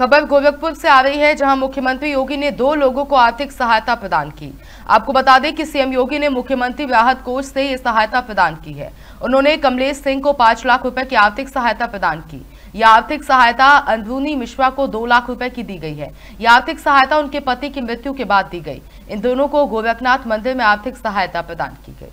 खबर गोरखपुर से आ रही है, जहाँ मुख्यमंत्री योगी ने दो लोगों को आर्थिक सहायता प्रदान की। आपको बता दें कि सीएम योगी ने मुख्यमंत्री राहत कोष से ये सहायता प्रदान की है। उन्होंने कमलेश सिंह को पाँच लाख रुपए की आर्थिक सहायता प्रदान की। यह आर्थिक सहायता अंदरूनी मिश्रा को दो लाख रुपए की दी गई है। यह आर्थिक सहायता उनके पति की मृत्यु के बाद दी गई। इन दोनों को गोरखनाथ मंदिर में आर्थिक सहायता प्रदान की गई।